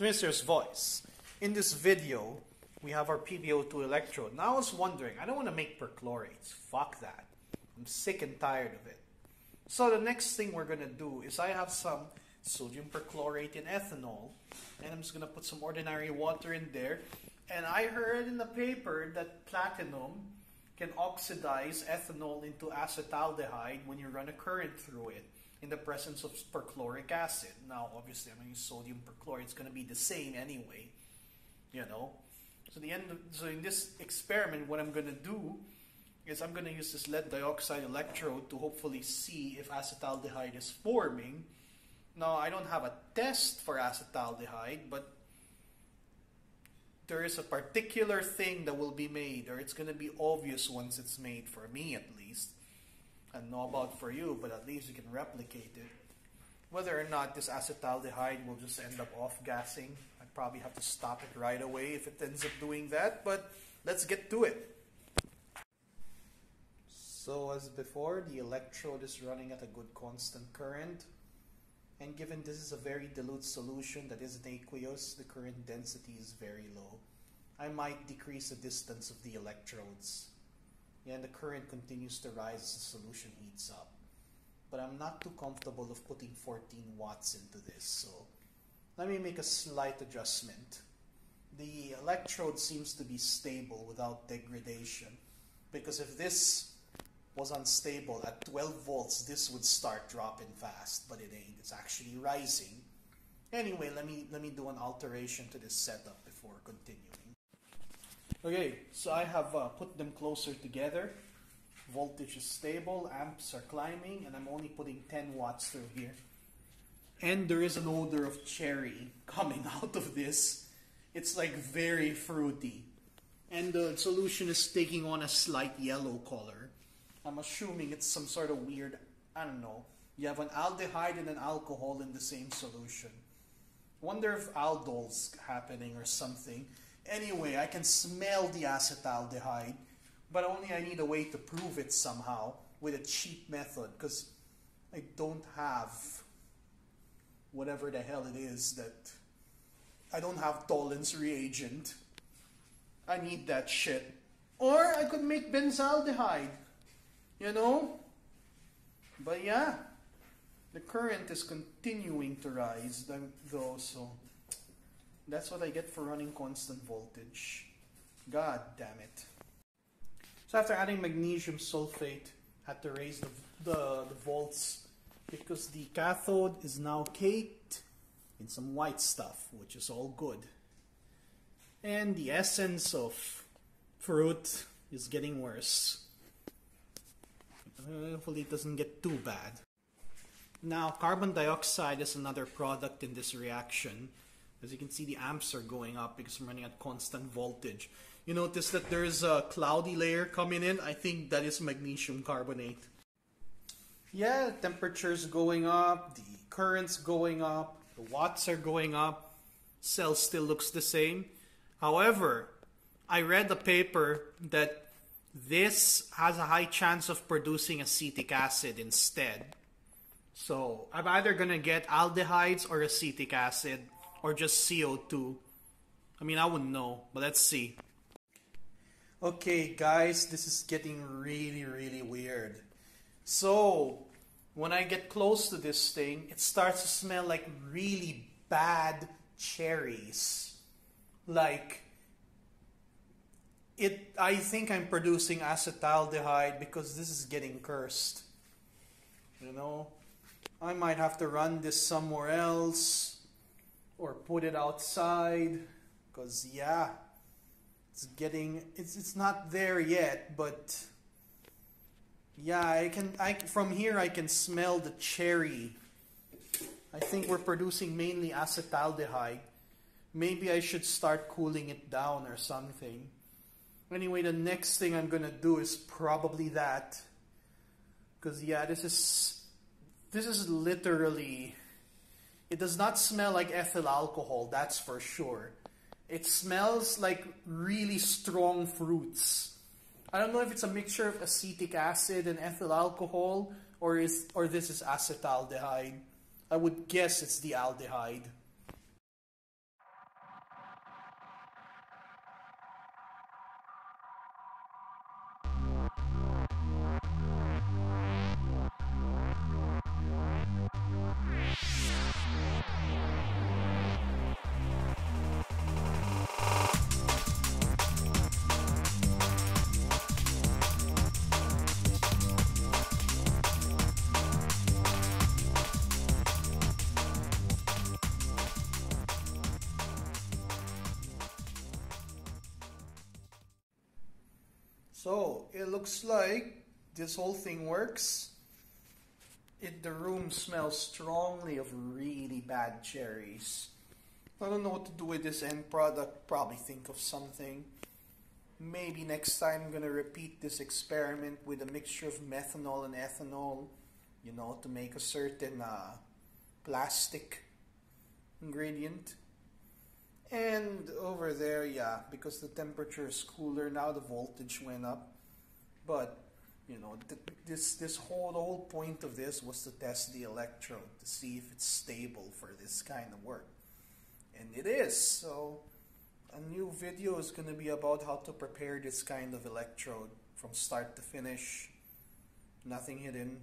Mr. Voice, in this video, we have our PbO2 electrode. Now I was wondering, I don't want to make perchlorates. Fuck that. I'm sick and tired of it. So the next thing we're going to do is I have some sodium perchlorate in ethanol, and I'm just going to put some ordinary water in there. And I heard in the paper that platinum can oxidize ethanol into acetaldehyde when you run a current through it in the presence of perchloric acid. Now, obviously, to use sodium perchlorate. It's going to be the same anyway, you know. So the end. Of, so in this experiment, what I'm going to do is I'm going to use this lead dioxide electrode to hopefully see if acetaldehyde is forming. Now, I don't have a test for acetaldehyde, but there is a particular thing that will be made, or it's going to be obvious once it's made, for me at least. I don't know about for you, but at least you can replicate it. Whether or not this acetaldehyde will just end up off-gassing, I probably have to stop it right away if it ends up doing that, but let's get to it. So as before, the electrode is running at a good constant current. And given this is a very dilute solution that isn't aqueous, the current density is very low. I might decrease the distance of the electrodes. And the current continues to rise as the solution heats up. But I'm not too comfortable of putting 14 watts into this, so let me make a slight adjustment. The electrode seems to be stable without degradation, because if this was unstable at 12 volts, this would start dropping fast, but it ain't. It's actually rising. Anyway, let me let me do an alteration to this setup before continuing. Okay, so I have uh, put them closer together. Voltage is stable, amps are climbing, and I'm only putting 10 watts through here. And there is an odor of cherry coming out of this. It's like very fruity. And the solution is taking on a slight yellow color. I'm assuming it's some sort of weird, I don't know. You have an aldehyde and an alcohol in the same solution. Wonder if aldol's happening or something. Anyway, I can smell the acetaldehyde, but only I need a way to prove it somehow with a cheap method because I don't have whatever the hell it is that I don't have Tollens reagent. I need that shit. Or I could make benzaldehyde, you know? But yeah, the current is continuing to rise though, so that's what I get for running constant voltage. God damn it. So after adding magnesium sulfate, had to raise the, the, the volts because the cathode is now caked in some white stuff, which is all good. And the essence of fruit is getting worse. Uh, hopefully it doesn't get too bad. Now, carbon dioxide is another product in this reaction. As you can see, the amps are going up because I'm running at constant voltage. You notice that there's a cloudy layer coming in. I think that is magnesium carbonate. Yeah, temperature's going up, the current's going up, the watts are going up. Cell still looks the same. However, I read a paper that this has a high chance of producing acetic acid instead. So I'm either gonna get aldehydes or acetic acid or just CO2. I mean, I wouldn't know, but let's see. Okay, guys, this is getting really, really weird. So, when I get close to this thing, it starts to smell like really bad cherries. Like, it. I think I'm producing acetaldehyde because this is getting cursed. You know, I might have to run this somewhere else or put it outside because yeah it's getting it's it's not there yet but yeah I can I from here I can smell the cherry. I think we're producing mainly acetaldehyde. Maybe I should start cooling it down or something. Anyway the next thing I'm gonna do is probably that. Because yeah this is this is literally it does not smell like ethyl alcohol, that's for sure. It smells like really strong fruits. I don't know if it's a mixture of acetic acid and ethyl alcohol or is or this is acetaldehyde. I would guess it's the aldehyde. So it looks like this whole thing works. It the room smells strongly of really bad cherries. I don't know what to do with this end product. Probably think of something. Maybe next time I'm gonna repeat this experiment with a mixture of methanol and ethanol, you know, to make a certain uh, plastic ingredient. And over there, yeah, because the temperature is cooler now, the voltage went up. But you know, th- this this whole the whole point of this was to test the electrode to see if it's stable for this kind of work, and it is. So, a new video is going to be about how to prepare this kind of electrode from start to finish. Nothing hidden.